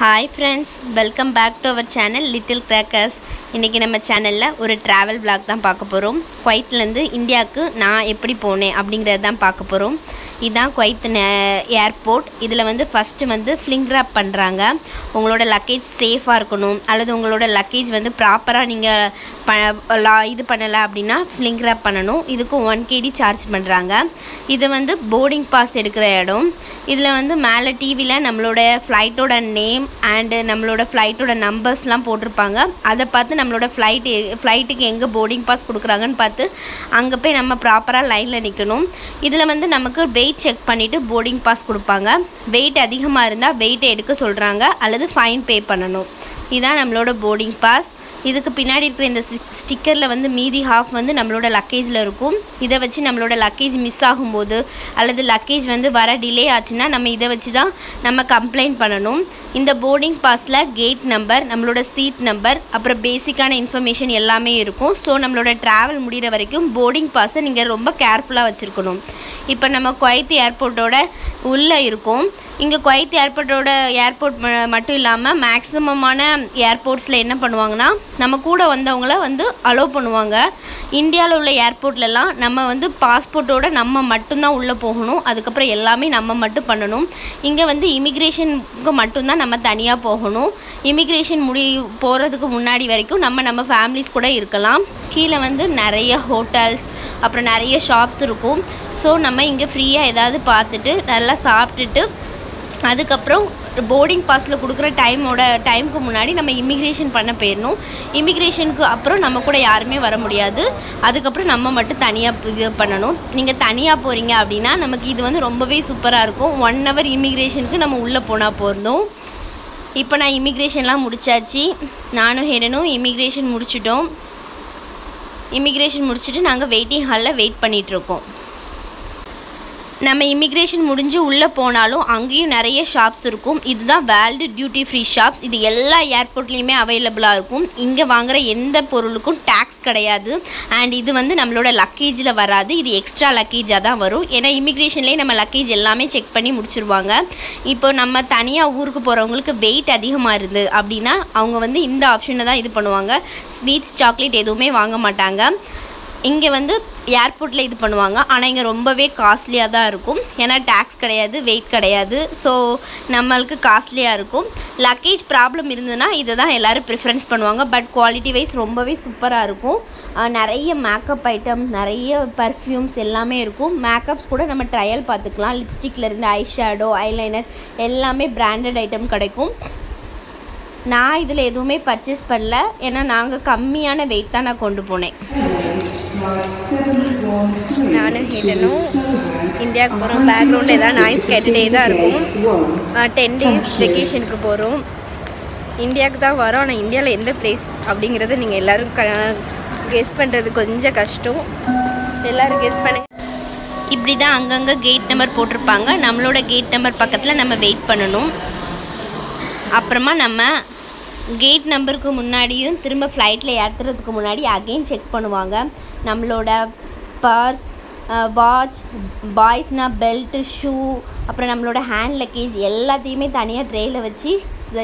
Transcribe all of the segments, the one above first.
Hi friends welcome back to our channel little crackers இன்றைக்கி நம்ம சேனலில் ஒரு ட்ராவல் பிளாக் தான் பார்க்க போகிறோம் குவைத்லேருந்து இந்தியாவுக்கு நான் எப்படி போனேன் அப்படிங்கிறது தான் பார்க்க போகிறோம் இதுதான் குவைத் ஏர்போர்ட் இதில் வந்து ஃபஸ்ட்டு வந்து ஃப்ளிங் ரேப் பண்ணுறாங்க உங்களோட லக்கேஜ் சேஃபாக இருக்கணும். அல்லது உங்களோட லக்கேஜ் வந்து ப்ராப்பராக நீங்கள் ப லா- இது பண்ணலை அப்படின்னா ஃப்ளிங் ரேப் பண்ணணும். இதுக்கும் ஒன் கேடி சார்ஜ் பண்ணுறாங்க இது வந்து போர்டிங் பாஸ் எடுக்கிற இடம். இதில் வந்து மேலே டிவியில் நம்மளோட ஃப்ளைட்டோட நேம் அண்டு நம்மளோட ஃப்ளைட்டோட நம்பர்ஸ்லாம் போட்டிருப்பாங்க. அதை பார்த்து நம்மளோட ஃப்ளைட்டு ஃப்ளைட்டுக்கு எங்கே போர்டிங் பாஸ் கொடுக்குறாங்கன்னு பார்த்து அங்கே போய் நம்ம ப்ராப்பராக லைனில் நிற்கணும் இதில் வந்து நமக்கு வெயிட் செக் பண்ணிவிட்டு போர்டிங் பாஸ் கொடுப்பாங்க. வெயிட் அதிகமாக இருந்தால் வெயிட்டை எடுக்க சொல்கிறாங்க அல்லது ஃபைன் பே பண்ணணும். இதுதான் நம்மளோட போர்டிங் பாஸ் இதுக்கு பின்னாடி இருக்கிற இந்த ஸ்டிக்கரில் வந்து மீதி ஹாஃப் வந்து நம்மளோட லக்கேஜில் இருக்கும். இதை வச்சு நம்மளோட லக்கேஜ் மிஸ் ஆகும்போது அல்லது லக்கேஜ் வந்து வர டிலே ஆச்சுன்னா நம்ம இதை வச்சு தான் நம்ம கம்ப்ளைண்ட் பண்ணணும். இந்த போர்டிங் பாஸில் கேட் நம்பர் நம்மளோட சீட் நம்பர் அப்புறம் பேசிக்கான இன்ஃபர்மேஷன் எல்லாமே இருக்கும். ஸோ நம்மளோட ட்ராவல் முடிகிற வரைக்கும் போர்டிங் பாஸை நீங்கள் ரொம்ப கேர்ஃபுல்லாக வச்சுருக்கணும். இப்போ நம்ம குவைத் ஏர்போர்ட்டோட உள்ளே இருக்கும். இங்கே குவைத் ஏர்போர்ட்டோட ஏர்போர்ட் மட்டும் இல்லாமல் மேக்ஸிமமான ஏர்போர்ட்ஸில் என்ன பண்ணுவாங்கன்னா நம்ம கூட வந்தவங்கள வந்து அலோவ் பண்ணுவாங்க. இந்தியாவில் உள்ள ஏர்போர்ட்லலாம் நம்ம வந்து பாஸ்போர்ட்டோட நம்ம மட்டும்தான் உள்ளே போகணும். அதுக்கப்புறம் எல்லாமே நம்ம மட்டும் பண்ணணும். இங்கே வந்து இமிக்ரேஷனுக்கு மட்டும்தான் நம்ம தனியாக போகணும். இமிக்ரேஷன் முடி போகிறதுக்கு முன்னாடி வரைக்கும் நம்ம நம்ம ஃபேமிலிஸ் கூட இருக்கலாம். கீழே வந்து நிறைய ஹோட்டல்ஸ் அப்புறம் நிறைய ஷாப்ஸ் இருக்கும். ஸோ நம்ம இங்கே ஃப்ரீயாக ஏதாவது பார்த்துட்டு நல்லா சாப்பிட்டுட்டு அதுக்கப்புறம் போர்டிங் பாஸில் கொடுக்குற டைமோட டைமுக்கு முன்னாடி நம்ம இமிக்ரேஷன் பண்ண போயிடணும். இமிக்ரேஷனுக்கு அப்புறம் நம்ம கூட யாருமே வர முடியாது. அதுக்கப்புறம் நம்ம மட்டும் தனியாக இது பண்ணணும். நீங்கள் தனியாக போகிறீங்க அப்படின்னா நமக்கு இது வந்து ரொம்பவே சூப்பராக இருக்கும். ஒன் ஹவர் இமிக்ரேஷனுக்கு நம்ம உள்ளே போனால் போகிறோம் இப்போ நான் இமிக்ரேஷன்லாம் முடிச்சாச்சு. நானும் ஹேடனும் இமிக்ரேஷன் முடிச்சிட்டோம். இமிக்ரேஷன் முடிச்சுட்டு நாங்கள் வெயிட்டிங் ஹாலில் வெயிட் பண்ணிகிட்ருக்கோம் நம்ம இமிக்ரேஷன் முடிஞ்சு உள்ளே போனாலும் அங்கேயும் நிறைய ஷாப்ஸ் இருக்கும். இதுதான் வேர்ல்டு டியூட்டி ஃப்ரீ ஷாப்ஸ் இது எல்லா ஏர்போர்ட்லேயுமே அவைலபிளாக இருக்கும். இங்கே வாங்குற எந்த பொருளுக்கும் டேக்ஸ் கிடையாது. அண்ட் இது வந்து நம்மளோட லக்கேஜில் வராது. இது எக்ஸ்ட்ரா லக்கேஜாக தான் வரும். ஏன்னா இமிக்ரேஷன்லேயே நம்ம லக்கேஜ் எல்லாமே செக் பண்ணி முடிச்சிருவாங்க. இப்போ நம்ம தனியாக ஊருக்கு போகிறவங்களுக்கு வெயிட் அதிகமாக இருந்து அப்படின்னா அவங்க வந்து இந்த ஆப்ஷனை தான் இது பண்ணுவாங்க. ஸ்வீட்ஸ் சாக்லேட் எதுவுமே வாங்க மாட்டாங்க. இங்கே வந்து ஏர்போர்ட்டில் இது பண்ணுவாங்க. ஆனால் இங்கே ரொம்பவே காஸ்ட்லியாக தான் இருக்கும். ஏன்னா டேக்ஸ் கிடையாது வெயிட் கிடையாது. ஸோ நம்மளுக்கு காஸ்ட்லியாக இருக்கும். லக்கேஜ் ப்ராப்ளம் இருந்ததுன்னா இதை தான் எல்லோரும் ப்ரிஃபரன்ஸ் பண்ணுவாங்க. பட் குவாலிட்டி வைஸ் ரொம்பவே சூப்பராக இருக்கும். நிறைய மேக்கப் ஐட்டம் நிறைய பர்ஃப்யூம்ஸ் எல்லாமே இருக்கும். மேக்கப்ஸ் கூட நம்ம ட்ரையல் பார்த்துக்கலாம். லிப்ஸ்டிக்லேருந்து ஐ ஷேடோ ஐலைனர் எல்லாமே பிராண்டட் ஐட்டம் கிடைக்கும். நான் இதில் எதுவுமே பர்ச்சேஸ் பண்ணல. ஏன்னா நாங்கள் கம்மியான வெயிட் தான் நான் கொண்டு போனேன். நானும் ஹிடனும் இந்தியாவுக்கு போகிறோம் பேக்ரவுண்டில் ஏதாவது நாய்ஸ் கேட்டுகிட்டே தான் இருக்கும் டென் டேஸ் வெக்கேஷனுக்கு போகிறோம் இந்தியாவுக்கு தான் வரோம். ஆனால் இந்தியாவில் எந்த பிளேஸ் அப்படிங்கிறத நீங்கள் எல்லோரும் க கெஸ் பண்ணுறது கொஞ்சம் கஷ்டம். எல்லோரும் கெஸ் பண்ணுங்க இப்படி தான் அங்கங்கே கேட் நம்பர் போட்டிருப்பாங்க. நம்மளோட கேட் நம்பர் பக்கத்தில் நம்ம வெயிட் பண்ணணும். அப்புறமா நம்ம கேட் நம்பருக்கு முன்னாடியும் திரும்ப ஃப்ளைட்டில் ஏற்றுறதுக்கு முன்னாடி அகைன் செக் பண்ணுவாங்க. நம்மளோட பர்ஸ் வாட்ச் பாய்ஸ்னால் பெல்ட்டு ஷூ அப்புறம் நம்மளோட ஹேண்ட் லக்கேஜ் எல்லாத்தையுமே தனியாக ட்ரேயில் வச்சு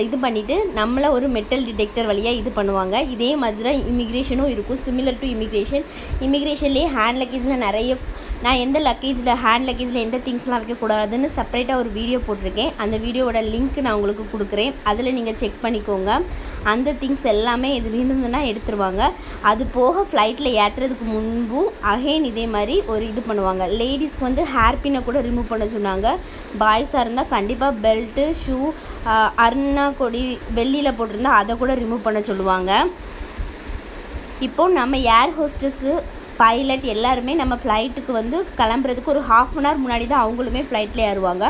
இது பண்ணிவிட்டு நம்மளை ஒரு மெட்டல் டிடெக்டர் வழியாக இது பண்ணுவாங்க. இதே மாதிரி தான் இமிக்ரேஷனும் இருக்கும். சிமிலர் டு இமிக்ரேஷன் இமிக்ரேஷன்லேயே ஹேண்ட் லக்கேஜில் நிறைய நான் எந்த லக்கேஜில் ஹேண்ட் லக்கேஜில் எந்த திங்ஸ்லாம் வைக்கக்கூடாதுன்னு செப்பரேட்டாக ஒரு வீடியோ போட்டிருக்கேன். அந்த வீடியோவோட லிங்க் நான் உங்களுக்கு கொடுக்குறேன். அதில் நீங்கள் செக் பண்ணிக்கோங்க. அந்த திங்ஸ் எல்லாமே இது இருந்ததுன்னா எடுத்துருவாங்க. அது போக ஃப்ளைட்டில் ஏற்றுறதுக்கு முன்பும் அகைன் இதே மாதிரி ஒரு இது பண்ணுவாங்க. லேடிஸ்க்கு வந்து ஹேர் பின்னை கூட ரிமூவ் பண்ண சொன்னாங்க. பாய்ஸாக இருந்தால் கண்டிப்பாக பெல்ட்டு ஷூ அருணா கொடி வெள்ளியில் போட்டிருந்தா அதை கூட ரிமூவ் பண்ண சொல்லுவாங்க. இப்போ நம்ம ஏர் ஹோஸ்டஸ்ஸு பைலட் எல்லாருமே நம்ம ஃப்ளைட்டுக்கு வந்து கிளம்புறதுக்கு ஒரு ஹாஃப் அன் ஹவர் முன்னாடி தான் அவங்களுமே ஃப்ளைட்டில் ஏறுவாங்க.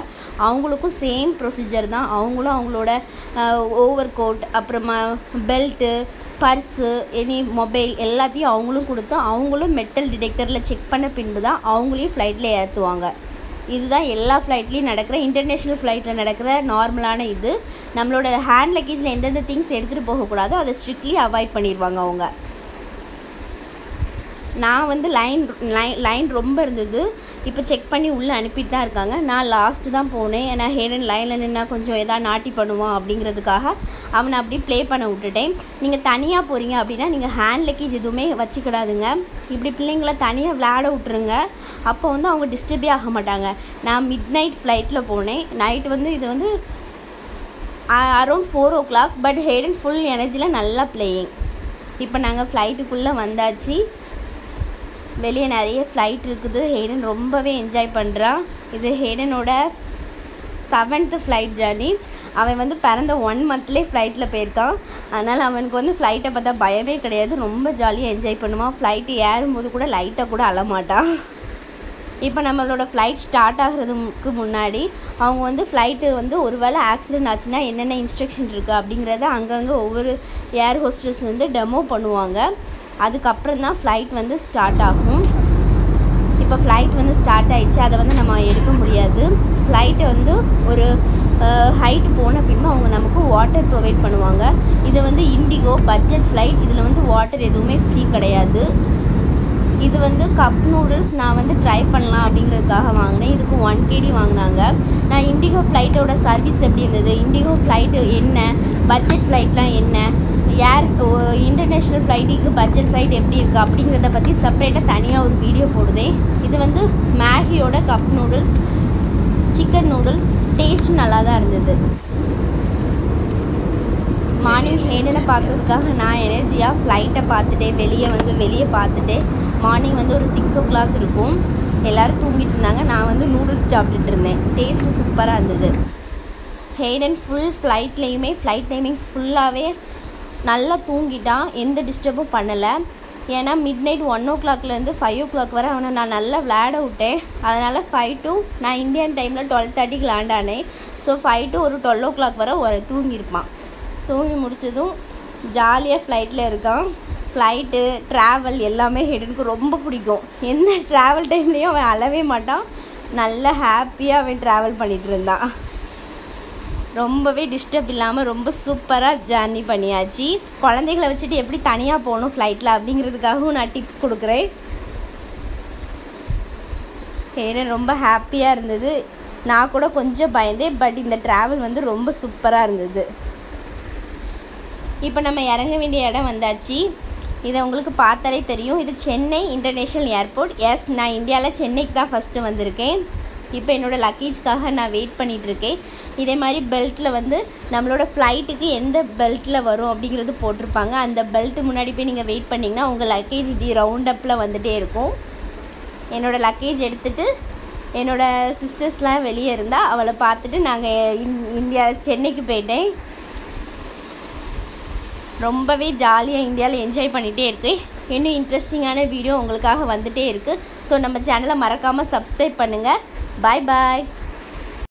அவங்களுக்கும் சேம் ப்ரொசீஜர் தான். அவங்களும் அவங்களோட ஓவர் கோட் அப்புறமா பெல்ட்டு பர்ஸு எனி மொபைல் எல்லாத்தையும் அவங்களும் கொடுத்து அவங்களும் மெட்டல் டிடெக்டரில் செக் பண்ண பின்பு தான் அவங்களையும் ஃப்ளைட்டில் ஏற்றுவாங்க இதுதான் எல்லா ஃப்ளைட்லேயும் நடக்கிற இன்டர்நேஷ்னல் ஃப்ளைட்டில் நடக்கிற நார்மலான இது. நம்மளோட ஹேண்ட் லக்கேஜில் எந்தெந்த திங்ஸ் எடுத்துகிட்டு போகக்கூடாதோ அதை ஸ்ட்ரிக்ட்லி அவாய்ட் பண்ணிடுவாங்க அவங்க. நான் வந்து லைன் லைன் லைன் ரொம்ப இருந்தது. இப்போ செக் பண்ணி உள்ளே அனுப்பிட்டு தான் இருக்காங்க. நான் லாஸ்ட்டு தான் போனேன். ஏன்னா ஹேடன் லைனில் நின்னா கொஞ்சம் எதாவது நாட்டி பண்ணுவான் அப்படிங்கிறதுக்காக அவனை அப்படி ப்ளே பண்ண விட்டுட்டேன். நீங்கள் தனியாக போகிறீங்க அப்படின்னா நீங்கள் ஹேண்ட் லக்கேஜ் எதுவுமே வச்சுக்கிடாதுங்க. இப்படி பிள்ளைங்களை தனியாக விளையாட விட்ருங்க அப்போ வந்து அவங்க டிஸ்டர்பே ஆக மாட்டாங்க. நான் மிட் நைட் ஃப்ளைட்டில் போனேன். நைட் வந்து இது வந்து around four o'clock but Hayden full எனர்ஜியில் நல்லா பிளேயிங் இப்போ நாங்கள் ஃப்ளைட்டுக்குள்ளே வந்தாச்சு. வெளியே நிறைய ஃப்ளைட் இருக்குது. ஹேடன் ரொம்பவே என்ஜாய் பண்ணுறான் இது ஹேடனோட செவன்த்து ஃப்ளைட் ஜேர்னி அவன் வந்து பிறந்த ஒன் மந்த்லேயே ஃப்ளைட்டில் போயிருக்கான். அதனால் அவனுக்கு வந்து ஃப்ளைட்டை பார்த்தா பயமே கிடையாது. ரொம்ப ஜாலியாக என்ஜாய் பண்ணுவான். ஃப்ளைட்டு ஏறும்போது கூட லைட்டாக கூட அழமாட்டான். இப்போ நம்மளோட ஃப்ளைட் ஸ்டார்ட் ஆகிறதுக்கு முன்னாடி அவங்க வந்து ஃப்ளைட்டு வந்து ஒரு வேளை ஆக்சிடென்ட் ஆச்சுன்னா என்னென்ன இன்ஸ்ட்ரக்ஷன் இருக்குது அப்படிங்கிறத அங்கங்கே ஒவ்வொரு ஏர் ஹோஸ்டர்ஸ் வந்து டெமோ பண்ணுவாங்க. அதுக்கப்புறம் தான் ஃப்ளைட் வந்து ஸ்டார்ட் ஆகும். இப்போ ஃப்ளைட் வந்து ஸ்டார்ட் ஆயிடுச்சு. அதை வந்து நம்ம எடுக்க முடியாது. ஃப்ளைட்டை வந்து ஒரு ஹைட் போன பின்பு அவங்க நமக்கு வாட்டர் ப்ரொவைட் பண்ணுவாங்க. இது வந்து இண்டிகோ பட்ஜெட் ஃப்ளைட் இதில் வந்து வாட்டர் எதுவுமே ஃப்ரீ கிடையாது. இது வந்து கப் நூடுல்ஸ் நான் வந்து ட்ரை பண்ணலாம் அப்படிங்கிறதுக்காக வாங்கினேன். இதுக்கு ஒன் கேடி வாங்கினாங்க. நான் இண்டிகோ ஃப்ளைட்டோட சர்வீஸ் எப்படி இருந்தது? இண்டிகோ ஃப்ளைட்டு என்ன? பட்ஜெட் ஃப்ளைட்லாம் என்ன? ஏர் இன்டர்நேஷ்னல் ஃப்ளைட்டுக்கு பட்ஜெட் ஃப்ளைட் எப்படி இருக்குது அப்படிங்கிறத பற்றி செப்பரேட்டாக தனியாக ஒரு வீடியோ போடுதேன் இது வந்து மேகியோட கப் நூடுல்ஸ் சிக்கன் நூடுல்ஸ் டேஸ்ட்டும் நல்லா தான் இருந்தது. மார்னிங் ஹேடனை பார்க்குறதுக்காக நான் எனர்ஜியாக ஃப்ளைட்டை பார்த்துட்டே வெளியே வந்து வெளியே பார்த்துட்டே மார்னிங் வந்து ஒரு சிக்ஸ் ஓ கிளாக் இருக்கும். எல்லோரும் தூங்கிட்டு இருந்தாங்க. நான் வந்து நூடுல்ஸ் சாப்பிட்டுட்டு இருந்தேன். டேஸ்ட்டு சூப்பராக இருந்தது. ஹேடன் ஃபுல் ஃப்ளைட்லேயுமே ஃப்ளைட் டைமிங் ஃபுல்லாகவே நல்லா தூங்கிட்டான் எந்த டிஸ்டர்பும் பண்ணலை. ஏன்னா மிட் நைட் ஒன் ஓ கிளாக்லேருந்து ஃபைவ் ஓ கிளாக் வரை அவனை நான் நல்லா விளையாட விட்டேன். அதனால் ஃபைவ் டு நான் இந்தியன் டைமில் டுவெல் தேர்ட்டிக்கு லேண்ட் ஆனேன். ஸோ ஃபைவ் டு ஒரு டுவெல் ஓ கிளாக் வரை ஒரு தூங்கியிருப்பான். தூங்கி முடிச்சதும் ஜாலியாக ஃப்ளைட்டில் இருக்கான். ஃப்ளைட்டு ட்ராவல் எல்லாமே ஹெடனுக்கு ரொம்ப பிடிக்கும். எந்த ட்ராவல் டைம்லேயும் அவன் அழவே மாட்டான். நல்லா ஹாப்பியாக அவன் ட்ராவல் பண்ணிகிட்டு இருந்தான். ரொம்பவே டிஸ்டர்ப் இல்லாமல் ரொம்ப சூப்பராக ஜேர்னி பண்ணியாச்சு. குழந்தைகளை வச்சுட்டு எப்படி தனியாக போகணும் ஃப்ளைட்டில் அப்படிங்கிறதுக்காகவும் நான் டிப்ஸ் கொடுக்குறேன். ஏன்னா ரொம்ப ஹாப்பியாக இருந்தது. நான் கூட கொஞ்சம் பயந்தேன் பட் இந்த ட்ராவல் வந்து ரொம்ப சூப்பராக இருந்தது. இப்போ நம்ம இறங்க வேண்டிய இடம் வந்தாச்சு. இதை உங்களுக்கு பார்த்தாலே தெரியும். இது சென்னை இன்டர்நேஷ்னல் ஏர்போர்ட். எஸ் நான் இந்தியாவில் சென்னைக்கு தான் ஃபஸ்ட்டு வந்திருக்கேன். இப்போ என்னோடய லக்கேஜ்க்காக நான் வெயிட் பண்ணிகிட்ருக்கேன் இதே மாதிரி பெல்ட்டில் வந்து நம்மளோட ஃப்ளைட்டுக்கு எந்த பெல்ட்டில் வரும் அப்படிங்கிறது போட்டிருப்பாங்க. அந்த பெல்ட்டு முன்னாடி போய் நீங்கள் வெயிட் பண்ணிங்கன்னா உங்கள் லக்கேஜ் இப்படி ரவுண்ட் அப்பில் வந்துகிட்டே இருக்கும். என்னோடய லக்கேஜ் எடுத்துகிட்டு என்னோடய சிஸ்டர்ஸ்லாம் வெளியே இருந்தால் அவளை பார்த்துட்டு நாங்கள் இன் இந்தியா சென்னைக்கு போயிட்டேன். ரொம்பவே ஜாலியாக இந்தியாவில் என்ஜாய் பண்ணிகிட்டே இருக்கேன். இன்னும் இன்ட்ரெஸ்டிங்கான வீடியோ உங்களுக்காக வந்துகிட்டே இருக்குது ஸோ நம்ம சேனலை மறக்காமல் சப்ஸ்கிரைப் பண்ணுங்கள் பாய் பாய்